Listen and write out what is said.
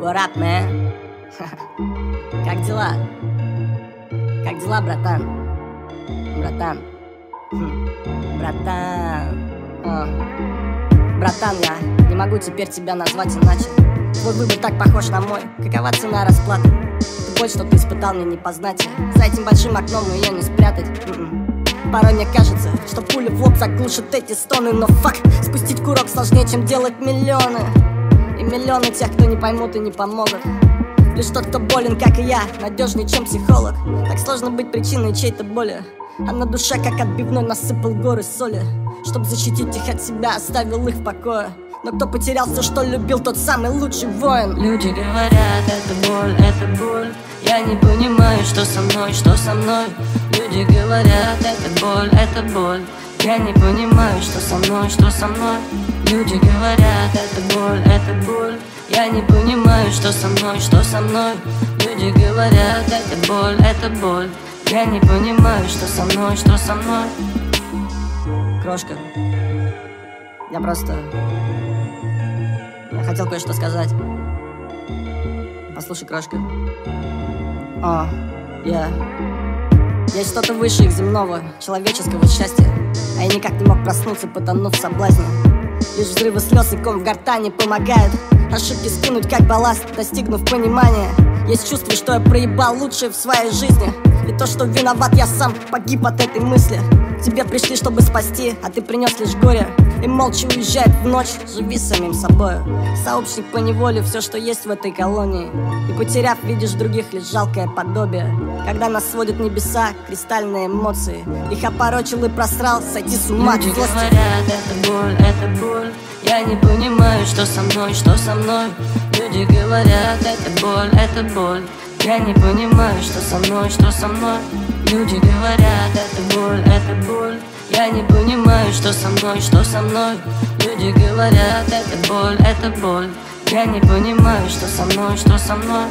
What up, man? Как дела? Как дела, братан? Братан. Братан. О. Братан, я не могу теперь тебя назвать иначе. Твой выбор так похож на мой. Какова цена расплаты? Ты боль, что ты испытал, мне не познать. За этим большим окном ее не спрятать. М-м. Порой мне кажется, что пуля в лоб заглушит эти стоны Но фак, спустить курок сложнее, чем делать миллионы И миллионы тех, кто не поймут и не помогут. Лишь тот, кто болен, как и я, надежнее, чем психолог. Так сложно быть причиной чьей-то боли. А на душе, как отбивной, насыпал горы соли. Чтоб защитить их от себя, оставил их в покое. Но кто потерял все, что любил, тот самый лучший воин. Люди говорят, это боль, это боль Я не понимаю, что со мной, что со мной. Люди говорят, это боль, это боль Я не понимаю, что со мной, что со мной. Люди говорят, это боль, это боль. Я не понимаю, что со мной, что со мной. Люди говорят, это боль, это боль. Я не понимаю, что со мной, что со мной. Крошка. Я просто я хотел кое-что сказать. Послушай, крошка. О, я... Есть что-то выше их земного, человеческого счастья. А я никак не мог проснуться, потонув в соблазне. Лишь взрывы слез и ком в гортане помогают Ошибки скинуть как балласт, достигнув понимания Есть чувство, что я проебал лучшее в своей жизни И то, что виноват я сам, погиб от этой мысли Тебе пришли, чтобы спасти, а ты принес лишь горе. И молча уезжает в ночь, живи самим собой Сообщник по неволе, все, что есть в этой колонии. И потеряв, видишь других лишь жалкое подобие. Когда нас сводят небеса, кристальные эмоции. Их опорочил и просрал, сойти с ума Люди говорят, это боль, это боль Я не понимаю, что со мной, что со мной. Люди говорят, это боль, это боль я не понимаю, что со мной, что со мной Люди говорят, это боль, это боль Я не понимаю, что со мной, что со мной. Люди говорят, это боль, это боль Я не понимаю, что со мной, что со мной